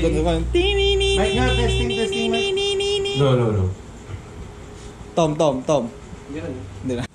Ganun. Mic. No, no, no. Tom, Tom, Tom. Hindi na.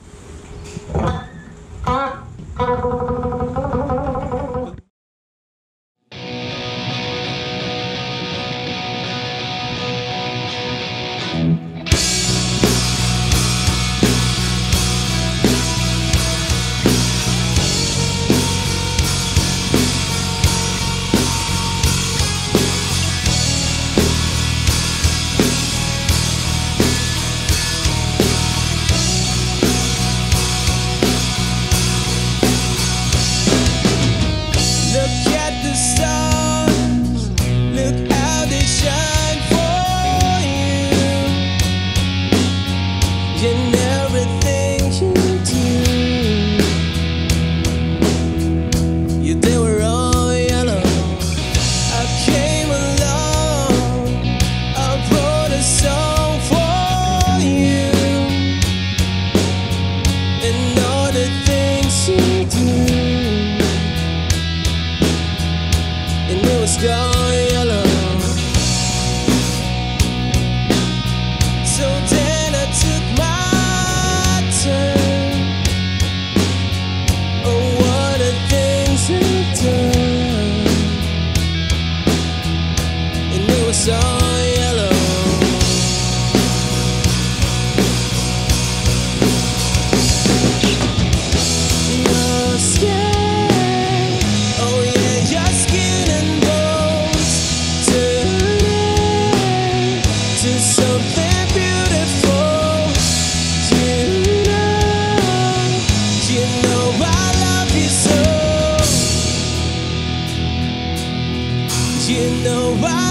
Virgin You know I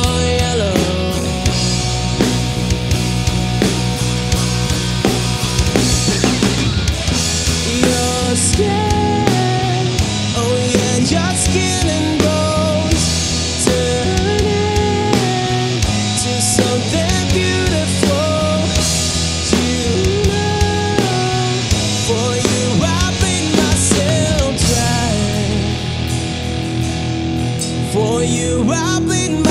you, I bleed my